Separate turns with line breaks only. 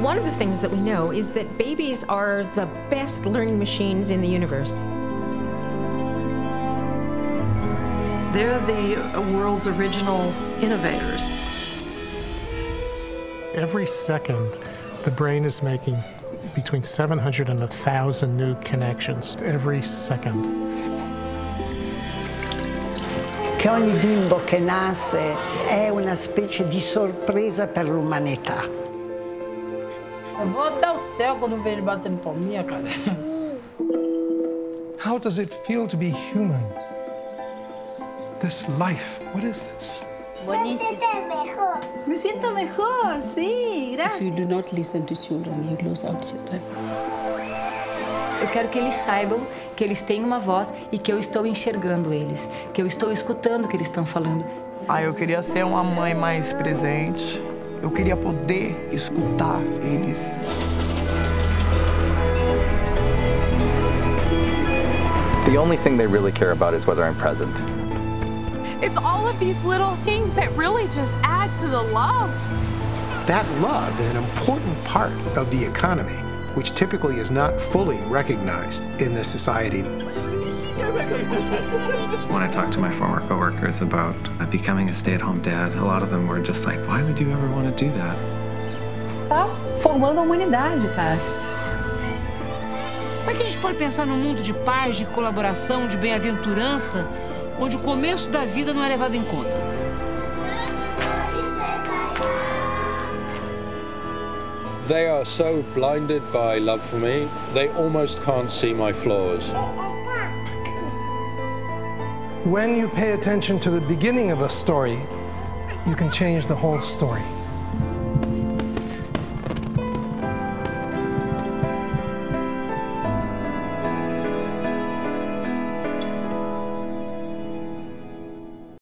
One of the things that we know is that babies are the best learning machines in the universe.
They're the world's original innovators.
Every second, the brain is making between 700 and 1,000 new connections every second.
Che ogni bimbo che nasce è una specie di sorpresa per l'umanità.
Eu vou até o céu quando vejo ele batendo palminha, cara.
How does it feel to be human? This life, what is this?
mejor.
Me siento mejor, sí, gracias.
If you do not listen to children, you lose out children.
Eu quero que eles saibam que eles têm uma voz e que eu estou enxergando eles, que eu estou escutando o que eles estão falando.
Ah, eu queria ser uma mãe mais presente, eu queria poder escutar eles.
The only thing they really care about is whether I'm present.
It's all of these little things that really just add to the love.
That love is an important part of the economy, which typically is not fully recognized in this society.
When I talked to my former coworkers about becoming a stay-at-home dad, a lot of them were just like, why would you ever want to do that?
Está formando a humanidade, cara.
Como é que a gente pode pensar num mundo de paz, de colaboração, de bem-aventurança, onde o começo da vida não é levado em conta?
They are so blinded by love for me, they almost can't see my flaws.
When you pay attention to the beginning of a story, you can change the whole story.